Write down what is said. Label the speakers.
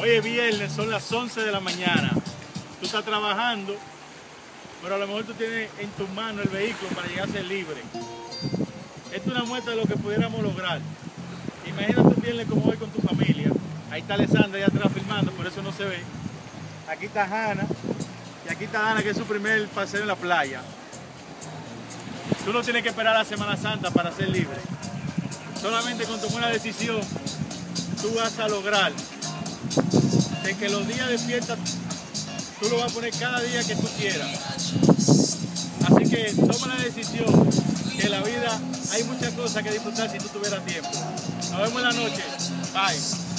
Speaker 1: Hoy es viernes, son las 11 de la mañana. Tú estás trabajando, pero a lo mejor tú tienes en tu mano el vehículo para llegar a ser libre. Esto es una muestra de lo que pudiéramos lograr. Imagínate un viernes como hoy con tu familia. Ahí está Alessandra ya atrás filmando, por eso no se ve. Aquí está Hanna. Y aquí está Ana, que es su primer paseo en la playa. Tú no tienes que esperar a la Semana Santa para ser libre. Solamente con tu buena decisión, tú vas a lograr de que los días de fiesta tú lo vas a poner cada día que tú quieras. Así que toma la decisión que en la vida hay muchas cosas que disfrutar si tú tuvieras tiempo. Nos vemos en la noche. Bye.